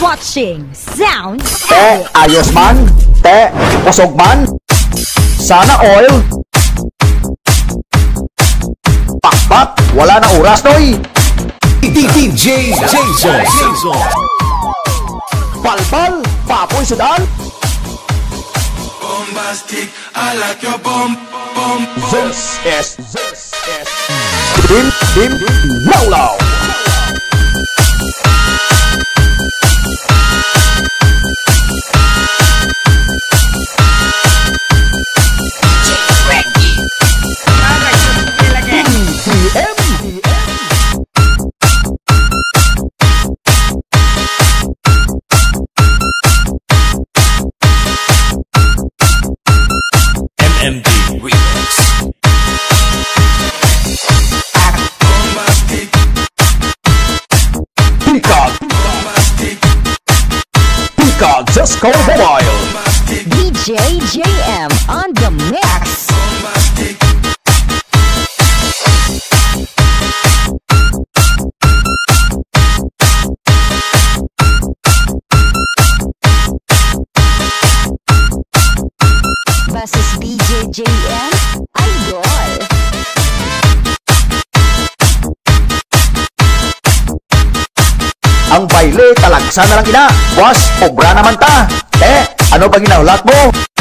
watching Sound Te, ayos man. Te, usog man. Sana oil. Pakpak, wala na oras, noy. DJ Jason. Palpal, papoy sudan. bombastic. I like your bum, bum, bum. This is, this is. Dim, dim, low, low. Just call mobile. DJ JM on the mix. Ang baile talagsa na lang ina. Boss, obra naman ta. Eh, ano ba ginaulat mo?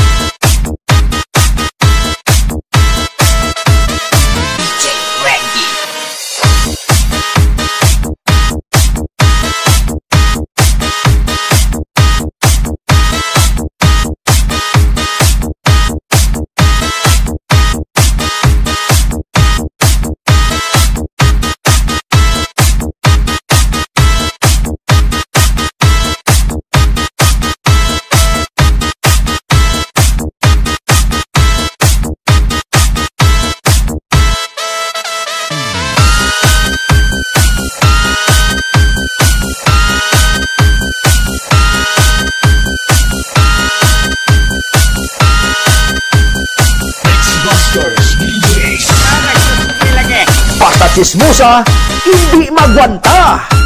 Basta chismosa, hindi magwanta.